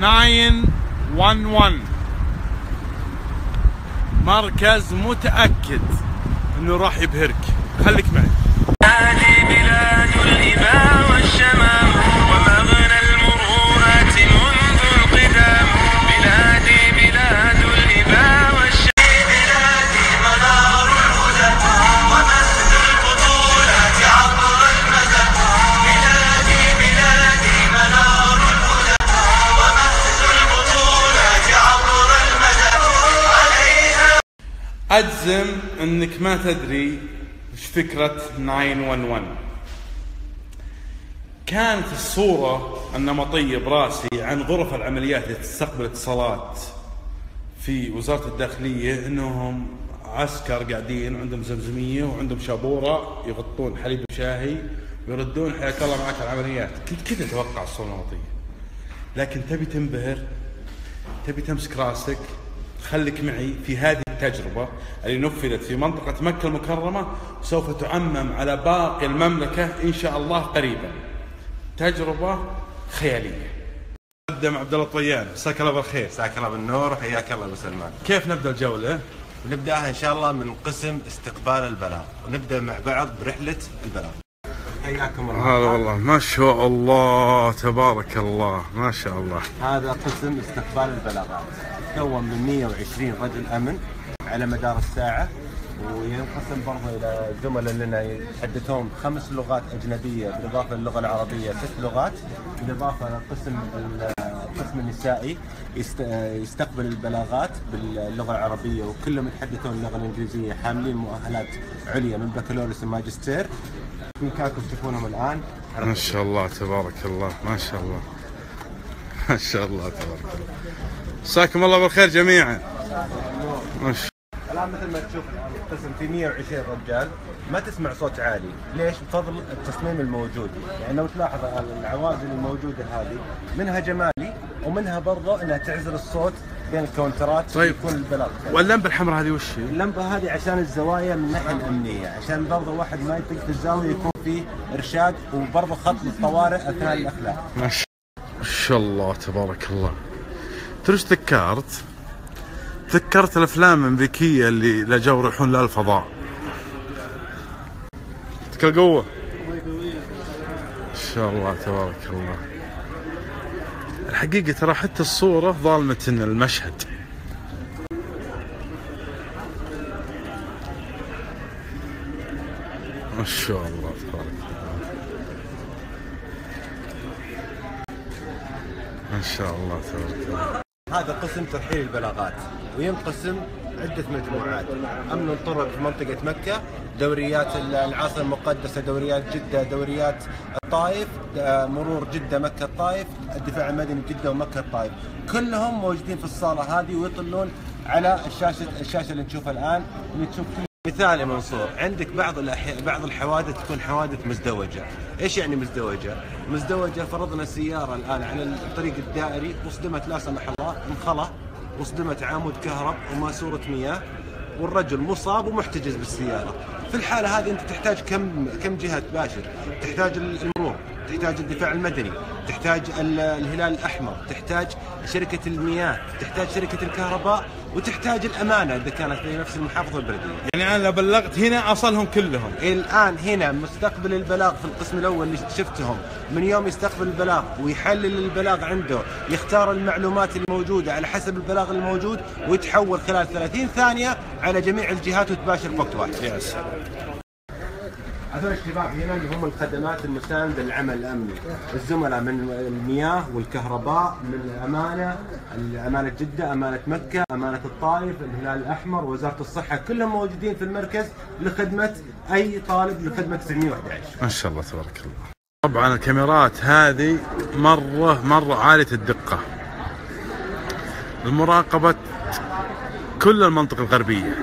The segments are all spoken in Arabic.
911 مركز متأكد إنه راح يبهرك. خليك معي. هذه بلاد الإباء أجزم إنك ما تدري إيش فكرة 911 كانت الصورة النمطية براسي عن غرف العمليات اللي تستقبل اتصالات في وزارة الداخلية إنهم عسكر قاعدين وعندهم زمزمية وعندهم شابورة يغطون حليب وشاهي ويردون حياك الله معك العمليات. كنت كذا أتوقع الصورة النمطية لكن تبي تنبهر تبي تمسك راسك خليك معي في هذه التجربة اللي نفذت في منطقة مكة المكرمة سوف تعمم على باقي المملكة إن شاء الله قريبا. تجربة خيالية. قدم عبد الله الطيان مساك الله بالخير. مساك الله بالنور وحياك الله أبو سلمان. كيف نبدأ الجولة؟ ونبداها إن شاء الله من قسم استقبال البلاغ. ونبدا مع بعض برحلة البلاغ. حياكم الله. هذا والله ما شاء الله تبارك الله ما شاء الله. هذا قسم استقبال البلاغات. تكون من 120 رجل أمن على مدار الساعة وينقسم برضه إلى زملاء لنا يتحدثون خمس لغات أجنبية بالإضافة للغه العربية ست لغات بالإضافة للقسم القسم النسائي يست- يستقبل البلاغات باللغة العربية وكلهم يتحدثون اللغة الإنجليزية حاملين مؤهلات عليا من بكالوريوس وماجستير. بامكانكم تشوفونهم الآن. ما شاء الله تبارك الله ما شاء الله. ما شاء الله تبارك الله. مساكم الله بالخير جميعا. ما شاء الآن مثل ما تشوف الآن القسم في 120 رجال ما تسمع صوت عالي، ليش؟ بفضل التصميم الموجود، يعني لو تلاحظ العوازل الموجودة هذه منها جمالي. ومنها برضه إنها تعزل الصوت بين الكونترات طيب. يكون البلاغ واللمبة الحمراء هذه وش هي؟ اللمبة هذه عشان الزوايا من الناحيه الأمنية، عشان برضه واحد ما يطق في الزاويه يكون فيه إرشاد وبرضه خط للطوارئ أثناء الأخلاق. ما شاء الله تبارك الله إيش تذكرت؟ تذكرت الأفلام الأمريكية اللي لجوا يروحون للفضاء تذكر قوة ما شاء الله تبارك الله الحقيقة ترى حتى الصورة ظالمة المشهد. ما شاء الله تبارك ما شاء الله تبارك هذا قسم ترحيل البلاغات وينقسم عدة مجموعات. أمن الطرق في منطقة مكة دوريات العاصمة المقدسة دوريات جدة دوريات الطائف مرور جدة مكة الطائف الدفاع المدني جدة ومكة الطائف. كلهم موجودين في الصالة هذه ويطلون على الشاشة الشاشة اللي نشوفها الآن. اللي تشوف مثال يا منصور عندك بعض الأحي... بعض الحوادث تكون حوادث مزدوجة، إيش يعني مزدوجة؟ مزدوجة فرضنا سيارة الآن على الطريق الدائري وصدمت لا سمح الله انخلى وصدمت عمود كهرب وماسوره مياه والرجل مصاب ومحتجز بالسيارة، في الحالة هذه أنت تحتاج كم كم جهة تباشر، تحتاج المرور، تحتاج الدفاع المدني، تحتاج ال- الهلال الأحمر، تحتاج شركة المياه، تحتاج شركة الكهرباء، وتحتاج الأمانة إذا كانت في نفس المحافظة والبلديه. يعني أنا لو بلغت هنا أصلهم كلهم الآن هنا مستقبل البلاغ في القسم الأول اللي شفتهم من يوم يستقبل البلاغ ويحلل البلاغ عنده يختار المعلومات الموجودة على حسب البلاغ الموجود ويتحول خلال 30 ثانية على جميع الجهات وتباشر في وقت واحد. يا سلام هذول الشباب هنا اللي هم الخدمات المساندة للعمل الأمني. الزملاء من المياه والكهرباء من الأمانة أمانة جدة أمانة مكة أمانة الطائف الهلال الأحمر وزارة الصحة كلهم موجودين في المركز لخدمة أي طالب لخدمة 911 ما شاء الله تبارك الله. طبعا الكاميرات هذه مرة مرة عالية الدقة. لمراقبة كل المنطقة الغربية.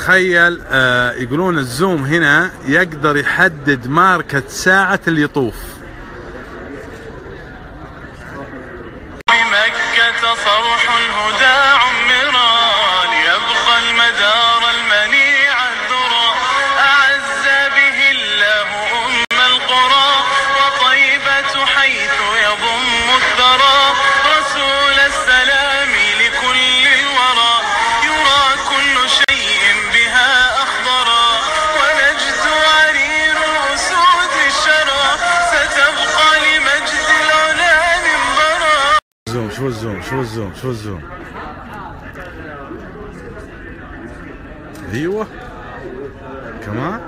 تخيل آه يقولون الزوم هنا يقدر يحدد ماركة ساعة اللي يطوف. زوم شو الزوم شو الزوم شو الزوم أيوه كمان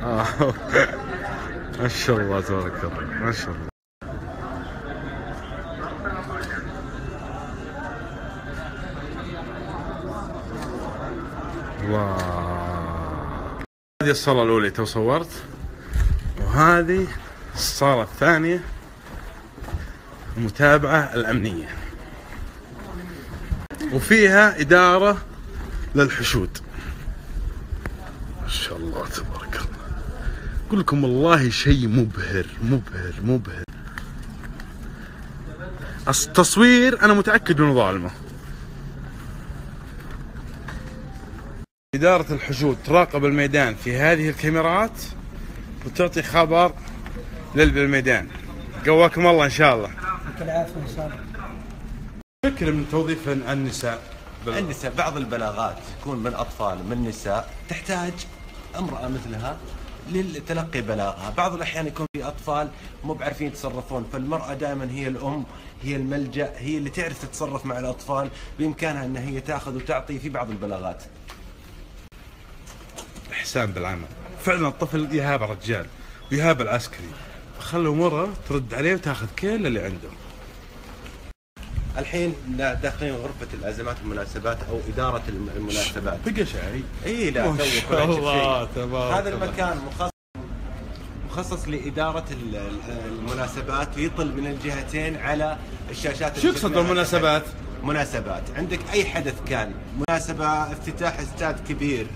آه. ما شاء الله تبارك الله ما شاء الله. الله هذه الصالة الأولى تو صورت. وهذه الصالة الثانية المتابعة الأمنية. وفيها إدارة للحشود. ما شاء الله تبارك الله. أقول لكم والله شيء مبهر مبهر مبهر. التصوير أنا متأكد إنه ظالمة. إدارة الحشود تراقب الميدان في هذه الكاميرات وتعطي خبر للي بالميدان قواكم الله إن شاء الله. يعطيك العافية إن شاء الله. فكرة من توظيف النساء. النساء بعض البلاغات تكون من أطفال من نساء تحتاج امرأة مثلها لتلقي بلاغها، بعض الأحيان يكون في أطفال مو بعارفين يتصرفون، فالمرأة دائما هي الأم، هي الملجأ، هي اللي تعرف تتصرف مع الأطفال، بإمكانها إن هي تأخذ وتعطي في بعض البلاغات. إحسان بالعمل فعلا الطفل يهاب الرجال ويهاب العسكري فخلوا مرة ترد عليه وتاخذ كل اللي عنده الحين داخلين غرفة الأزمات والمناسبات إدارة الم- المناسبات. بقى شاي إي لا الله،. تبارك هذا. المكان مخصص مخصص لإدارة ال- ال- المناسبات ويطل من الجهتين على الشاشات شو يقصد بالمناسبات؟ مناسبات عندك أي حدث كان مناسبة افتتاح استاد كبير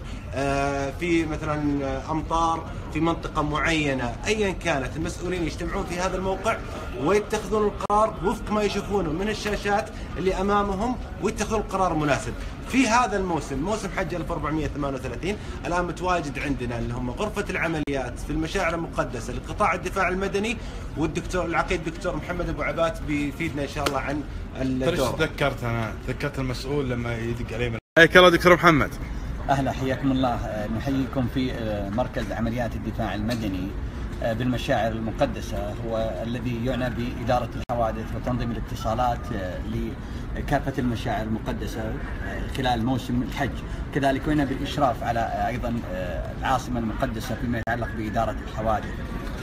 في مثلا آه، أمطار في منطقة معينة. أيا كانت المسؤولين يجتمعون في هذا الموقع ويتخذون القرار وفق ما يشوفونه من الشاشات اللي أمامهم ويتخذون القرار المناسب في هذا الموسم موسم حج 1438 الآن متواجد عندنا اللي هم غرفة العمليات في المشاعر المقدسة لقطاع الدفاع المدني والدكتور العقيد دكتور محمد أبو عبات بيفيدنا إن شاء الله عن الدور. تذكرت أنا؟ تذكرت المسؤول لما يدق علي من حياك الله دكتور محمد. أهلا حياكم الله. آه، نحييكم في آه، مركز عمليات الدفاع المدني. آه، بالمشاعر المقدسة هو الذي يعنى بإدارة الحوادث وتنظيم الاتصالات لكافة المشاعر المقدسة خلال موسم الحج، كذلك يعنى بالإشراف على أيضا العاصمة المقدسة فيما يتعلق بإدارة الحوادث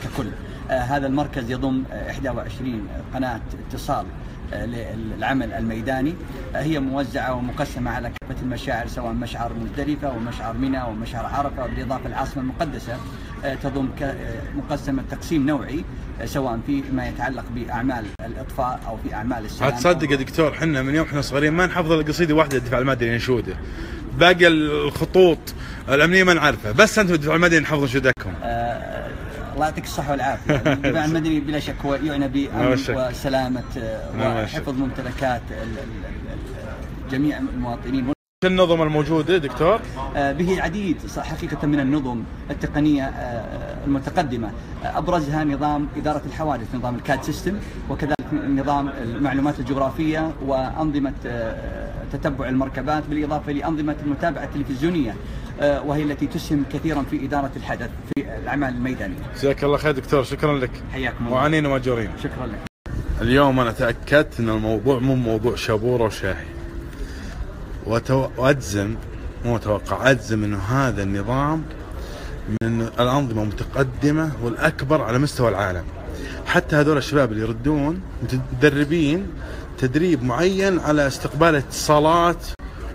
ككل. هذا المركز يضم آه، 21 قناة اتصال. للعمل الميداني هي موزعة ومقسمة على كافة المشاعر سواء مشعر مزدلفة ومشعر منى ومشعر عرفة بالإضافة للعاصمة المقدسة آه، تضم آه، مقسمة تقسيم نوعي آه، سواء في ما يتعلق بأعمال الإطفاء أو في أعمال السلام هتصدق يا دكتور إحنا من يوم إحنا صغيرين ما نحفظ الا قصيدة واحدة الدفاع المدني نشوده. باقي الخطوط الأمنية ما نعرفها بس أنتم الدفاع المدني نحفظ نشودكم آه، الله يعطيك الصحة والعافية. الدفاع المدني بلا شك هو يعنى ما شك. وحفظ ممتلكات جميع المواطنين. النظم الموجودة دكتور؟ آه، به العديد حقيقة من النظم التقنية آه، المتقدمة. آه، أبرزها نظام إدارة الحوادث نظام الكاد سيستم وكذلك نظام المعلومات الجغرافية وأنظمة تتبع المركبات بالإضافة لأنظمة المتابعة التلفزيونية. وهي التي تسهم كثيرا في إدارة الحدث في الأعمال الميدانية. جزاك الله خير دكتور شكرا لك. حياكم الله. وعنين وماجورين شكرا لك. اليوم أنا تأكدت إن الموضوع مو موضوع شابوره وشاهي وتو... وأجزم مو أتوقع أجزم إنه هذا النظام من الأنظمة المتقدمة والأكبر على مستوى العالم. حتى هذول الشباب اللي يردون متدربين تدريب معين على استقبال الاتصالات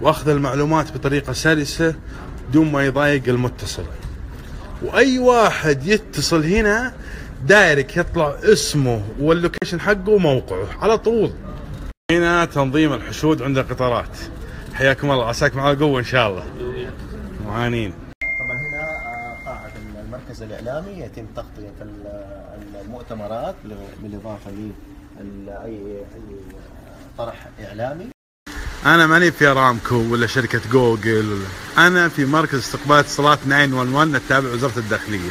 وأخذ المعلومات بطريقة سلسة دون ما يضايق المتصل. وأي واحد يتصل هنا دايرك يطلع اسمه واللوكيشن حقه وموقعه. على طول. هنا تنظيم الحشود عند القطارات. حياكم الله. عساكم على قوه إن شاء الله. معانين. طبعا هنا آه، قاعة المركز الإعلامي يتم تغطية ال- المؤتمرات بالإضافة لأي طرح إعلامي. أنا ماني في أرامكو ولا شركة جوجل. ولا أنا في مركز استقبال اتصالات 911 التابع وزارة الداخلية.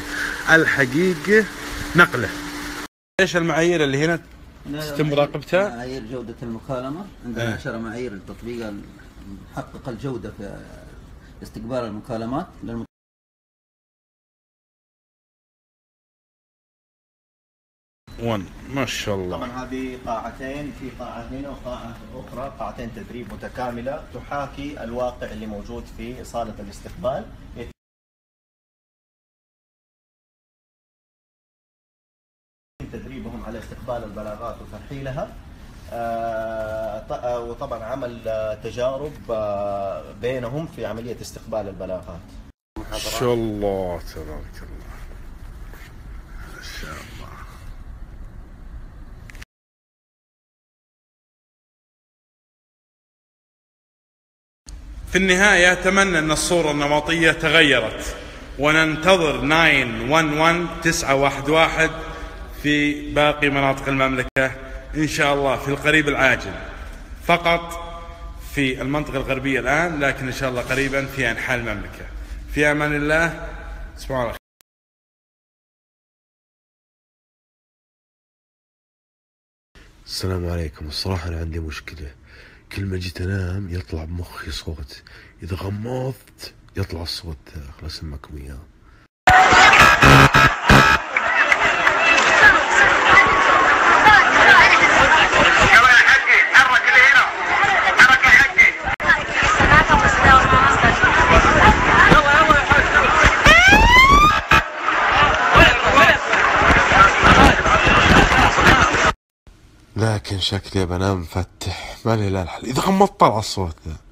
الحقيقة نقلة. إيش المعايير اللي هنا تتم مراقبتها؟ معايير جودة المكالمة. عندنا إيه. 10 معايير لتطبيق نحقق الجودة في استقبال المكالمات. للم... ون ما شاء الله. طبعا هذه قاعتين في قاعة هنا وقاعة أخرى. قاعتين تدريب متكاملة تحاكي الواقع اللي موجود في صالة الاستقبال. يتم تدريبهم على استقبال البلاغات وترحيلها. آه، وطبعا عمل تجارب آه، بينهم في عملية استقبال البلاغات. ما شاء الله. تبارك الله. في النهاية أتمنى أن الصورة النمطية تغيرت. وننتظر 911 911 في باقي مناطق المملكة إن شاء الله في القريب العاجل. فقط في المنطقة الغربية الآن لكن إن شاء الله قريبا في أنحاء المملكة. في أمان الله. سبحان الله. السلام عليكم. الصراحة أنا عندي مشكلة. كل ما جيت أنام يطلع بمخي صوت. إذا غمضت يطلع الصوت خلاص أسمعكم إياه لكن شكلي بنام مفتح. ما لي لا الحل. إذا غمضت طلع الصوت. ذا